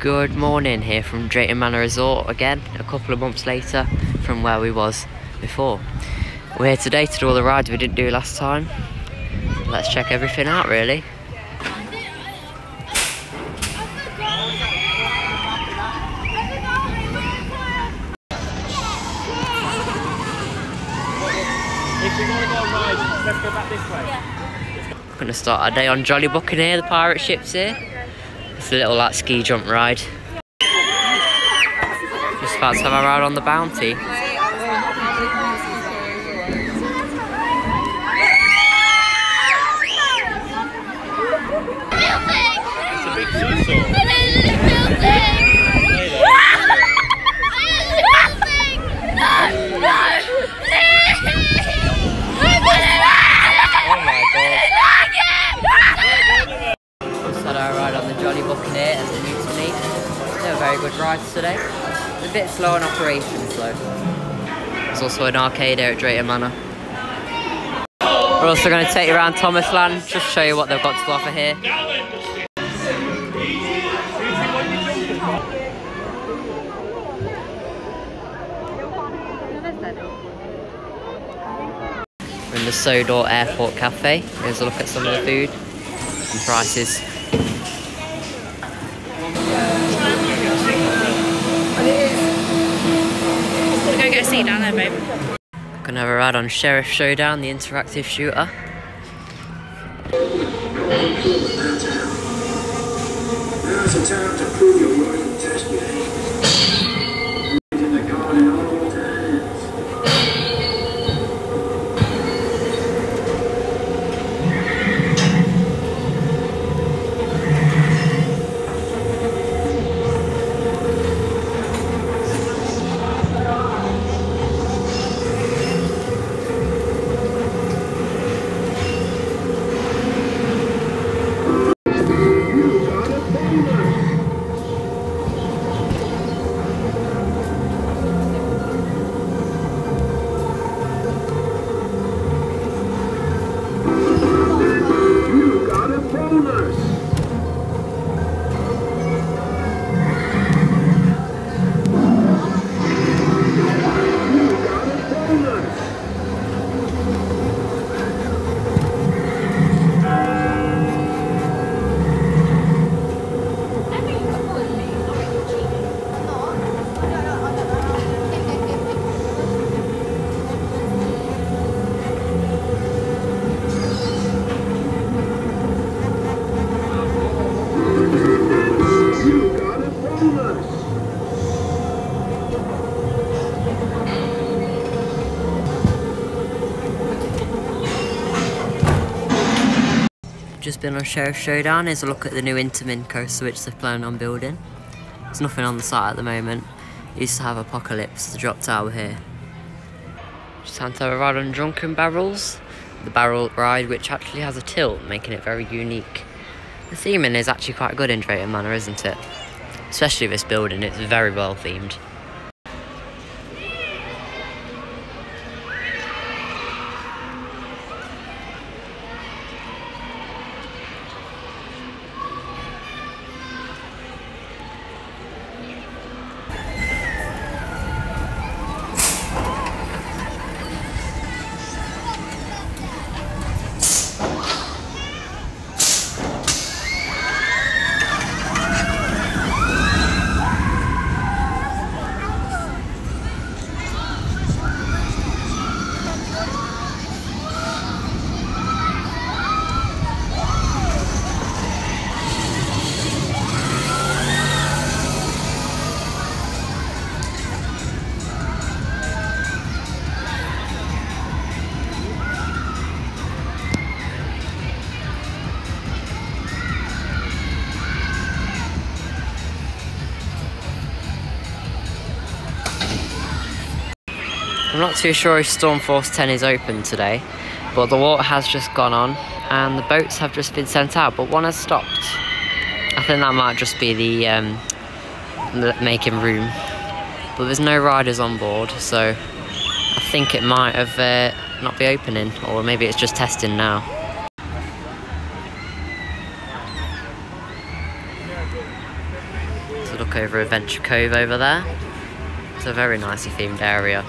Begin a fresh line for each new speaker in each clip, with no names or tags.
Good morning here from Drayton Manor Resort again, a couple of months later from where we was before. We're here today to do all the rides we didn't do last time. Let's check everything out really. We're gonna start our day on Jolly Buccaneer, the pirate ship's here. It's a little like ski jump ride. Just about to have a ride on the Bounty.
It's a big seesaw.
Very good rides today. A bit slow in operations though. There's also an arcade here at Drayton Manor. We're also going to take you around Thomas Land, just show you what they've got to offer here. We're in the Sodor Airport Cafe. Here's a look at some of the food and prices.
Go get seat down there, babe.
Gonna have a ride on Sheriff Showdown, the interactive shooter.
Now's the time to prove your
Just been on Sheriff Showdown. is a look at the new Intamin coaster which they're planning on building. There's nothing on the site at the moment. Used to have Apocalypse, the drop tower here. Just time to have a ride on Drunken Barrels. The barrel ride which actually has a tilt, making it very unique. The theming is actually quite good in Drayton Manor, isn't it? Especially this building, it's very well themed. Not too sure if Storm Force 10 is open today, but the water has just gone on and the boats have just been sent out, but one has stopped. I think that might just be the um, making room, but there's no riders on board, so I think it might have uh, not be opening, or maybe it's just testing now. So look over Adventure Cove over there. It's a very nicely themed area.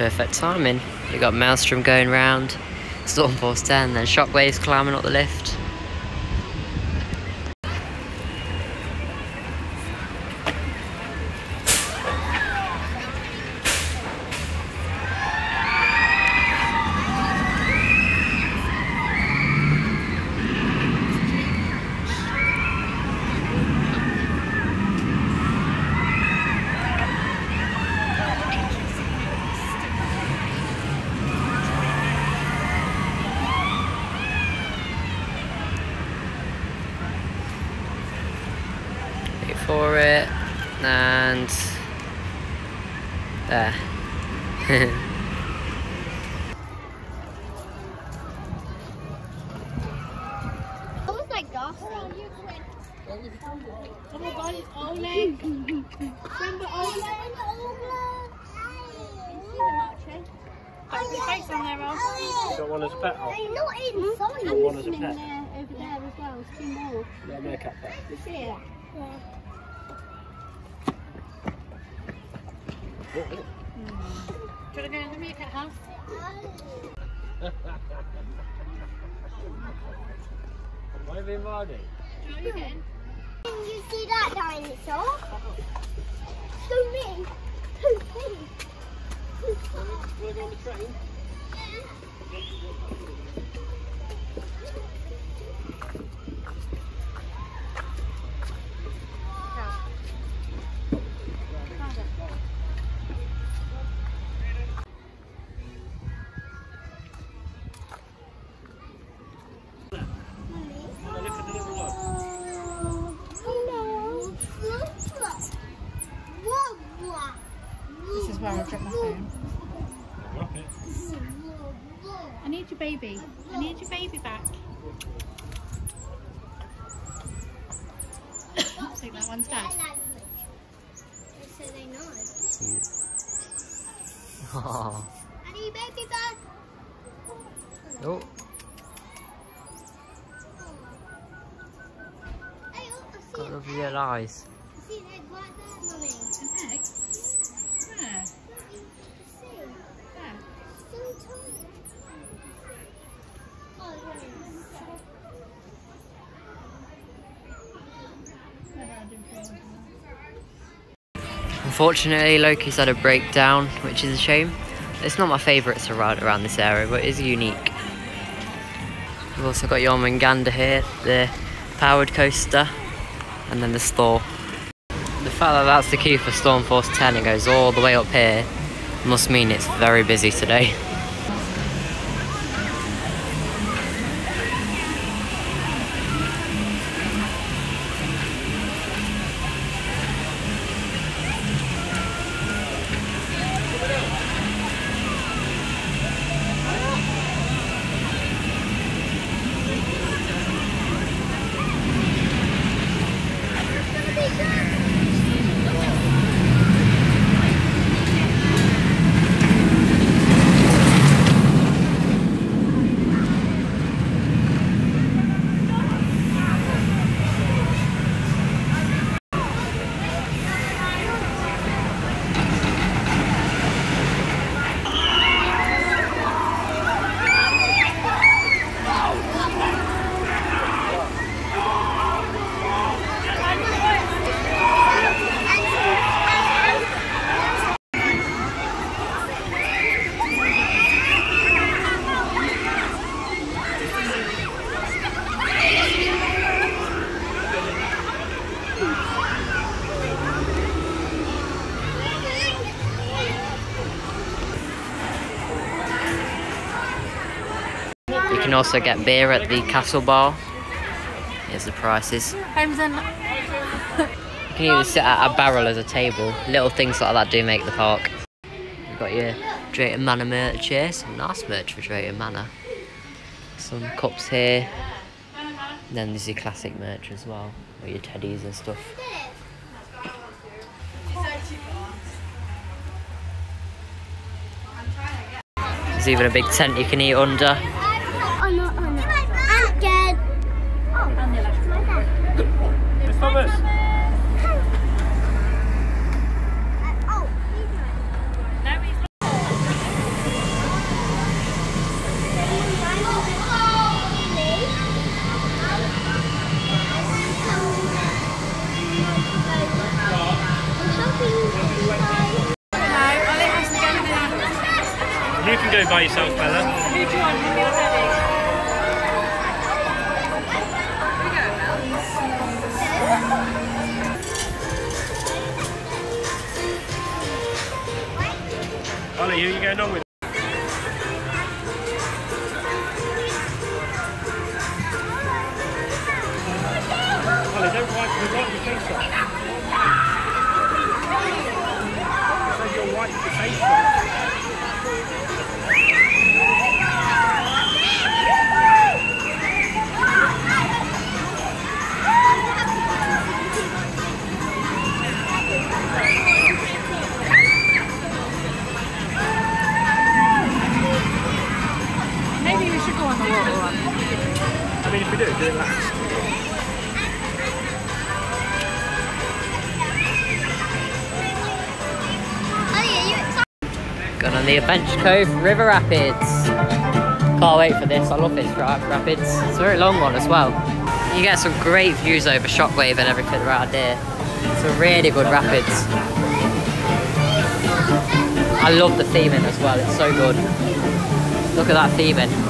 Perfect timing. You've got Maelstrom going round, Storm Force 10, then Shockwaves climbing up the lift. Wait for it, and there.
That was like ghastly.
Oh my god, it's Oleg. Remember Oleg? Got his face on there, Rob.
Got one as a pet. Oh,
They're not inside. Hmm?
got one as a pet.
there, over there as well. There's two more.
Yeah, meerkat pet.
You see it? Do you want to go in the meerkat house?
Maybe Marty.
Do you want to get in?
Can you see that dinosaur? So me. So me.
Want to go on the train? Look
I think that one's dead.
So they know.
oh.
I need baby back.
oh.
Hey, I see
Got
an
lovely eyes.
I see an egg right there, mummy.
An egg? Where?
See?
Where?
So tiny. Oh,
Where I didn't feel it.
Unfortunately, Loki's had a breakdown, which is a shame. It's not my favourite to ride around this area, but it is unique. We've also got Jormungandr here, the powered coaster, and then the store. The fact that that's the queue for Storm Force 10 and goes all the way up here must mean it's very busy today. can also get beer at the castle bar. Here's the prices.
Homes and
can even sit at a barrel as a table. Little things like that do make the park. You've got your Drayton Manor merch here, some nice merch for Drayton Manor. Some cups here. And then there's your classic merch as well, with your teddies and stuff. There's even a big tent you can eat under.
Go by yourself, Bella. Ollie, who are you going on with?
Adventure Cove River Rapids. Can't wait for this. I love this rapids. It's a very long one as well. You get some great views over Shockwave and everything around here. It's a really good rapids. I love the theming as well. It's so good. Look at that theming.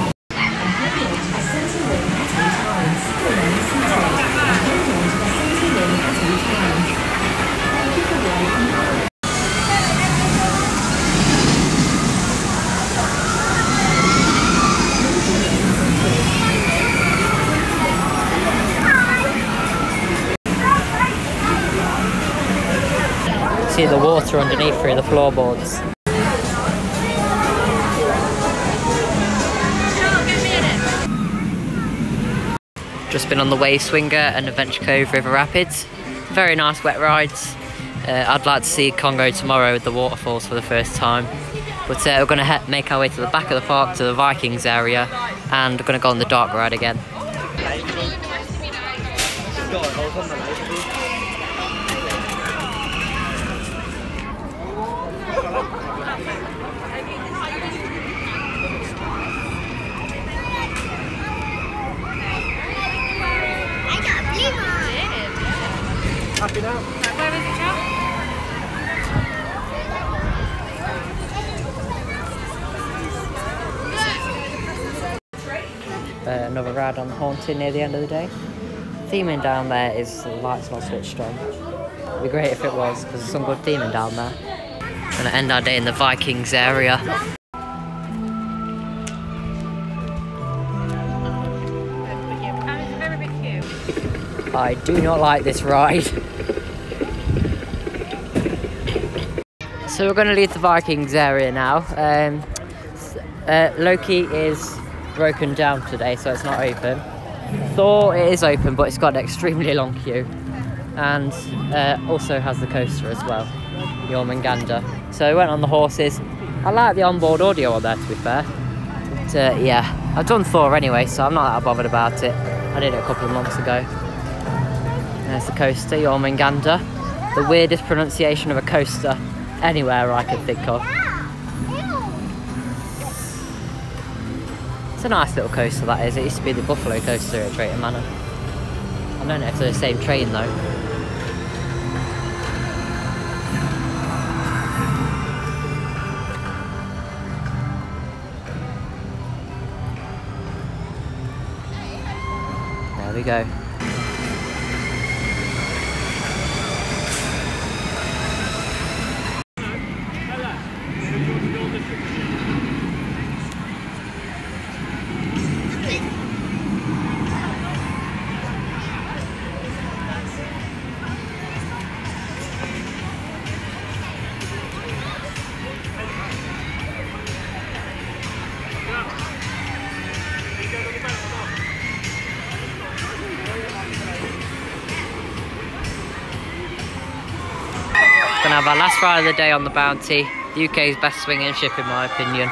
See the water underneath through the floorboards. Just been on the Wave Swinger and Adventure Cove River Rapids. Very nice wet rides. Uh, I'd like to see Congo tomorrow with the waterfalls for the first time. But uh, we're going to make our way to the back of the park to the Vikings area and we're going to go on the dark ride again.
I got a blue one.
Happy now?
Where is
uh, another ride on the Haunted near the end of the day. Theming down there is the lights not switched on. It'd be great if it was, because there's some good theming down there. Gonna end our day in the Vikings area. I do not like this ride. So we're going to leave the Vikings area now. Um, uh, Loki is broken down today, so it's not open. Thor it is open, but it's got an extremely long queue, and uh, also has the coaster as well, Jormungandr. So we went on the horses. I like the onboard audio on there, to be fair. But uh, yeah, I've done Thor anyway, so I'm not that bothered about it. I did it a couple of months ago. There's the coaster, Jormungandr. The weirdest pronunciation of a coaster anywhere I can think of. It's a nice little coaster that is. It used to be the Buffalo coaster at Drayton Manor. I don't know if they're the same train though. There we go. Our last ride of the day on the Bounty. The UK's best swinging ship in my opinion.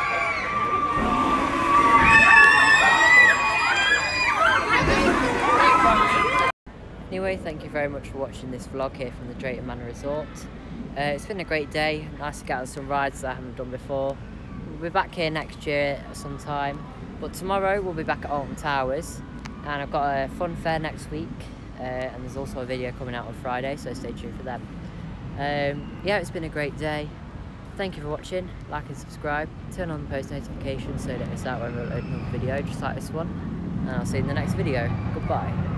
Anyway, thank you very much for watching this vlog here from the Drayton Manor Resort. Uh, it's been a great day, nice to get on some rides that I haven't done before. We'll be back here next year at some time, but tomorrow we'll be back at Alton Towers and I've got a fun fair next week uh, and there's also a video coming out on Friday, so stay tuned for them. Um, yeah, it's been a great day. Thank you for watching, like and subscribe, turn on the post notifications so you don't miss out when we upload another video just like this one, and I'll see you in the next video. Goodbye.